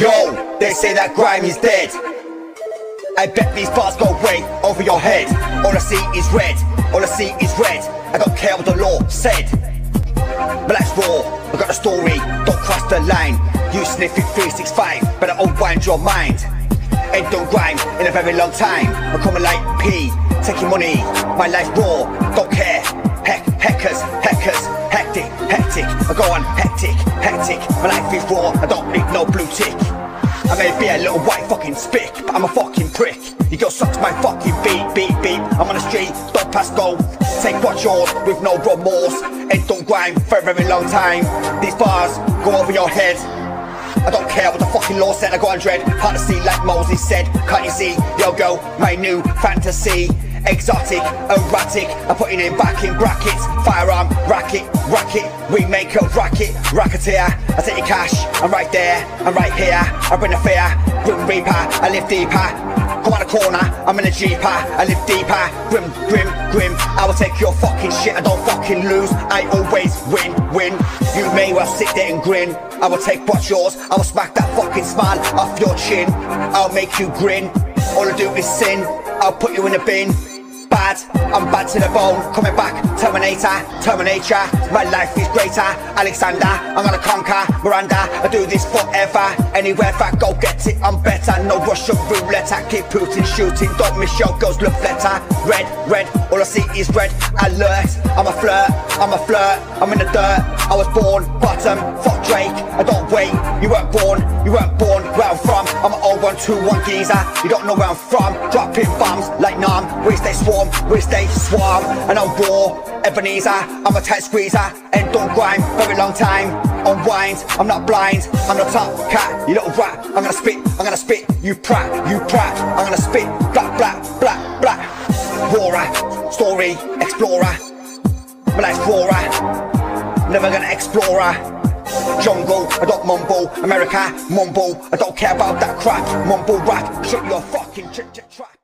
Yo, they say that grime is dead. I bet these bars go way over your head. All I see is red, all I see is red. I don't care what the law said. That's raw, I got a story, don't cross the line. You sniff it 365, better unwind your mind. Ain't done grime in a very long time. I'm coming like P, taking money. My life raw, don't care. Heck, heckers, heckers, hectic, hectic. I go on hectic, hectic. My life is raw, I don't need no blue tick. I may be a little white fucking spick, but I'm a fucking prick. You go sucks my fucking beat, beat, beat. I'm on the street, don't pass go. Take what's yours with no remorse. don't grind for a very long time. These bars go over your head. I don't care what the fucking law said, I go on dread. Hard to see, like Moses said. Can't you see? Yo, go, my new fantasy. Exotic, erratic, I'm putting it back in brackets. Firearm, racket, racket, we make a racket. Racketeer, I take your cash, I'm right there, I'm right here. I bring the fear, grim reaper, I live deeper. Come on the corner, I'm in a jeeper, I live deeper. Grim, grim, grim, I will take your fucking shit, I don't fucking lose. I always win, win. You may well sit there and grin. I will take what's yours, I will smack that fucking smile off your chin. I'll make you grin. All I do is sin, I'll put you in a bin bad, I'm bad to the bone. Coming back, Terminator, Terminator. My life is greater, Alexander I'm gonna conquer, Miranda I do this forever, anywhere if I go get it I'm better, no Russian roulette I keep Putin shooting, don't miss your girl's love letter. Red, red, all I see is red. Alert, I'm a flirt, I'm a flirt. I'm in the dirt, I was born bottom Fuck Drake, I don't wait You weren't born, you weren't born where I'm from. I'm an old one, two, one geezer. You don't know where I'm from. Dropping bombs like Nam, we stay swarm we stay swarm, and I'm raw. Ebenezer, I'm a tight squeezer, And don't grime, very long time. On Unwind, I'm not blind, I'm the top cat, you little rat. I'm gonna spit, I'm gonna spit, you prat, you prat. I'm gonna spit, black, black, black, black. Roarer, story, explorer, my life's rawer. Never gonna explore her. Jungle, I don't mumble, America, mumble, I don't care about that crap, mumble rap, shut your fucking trap.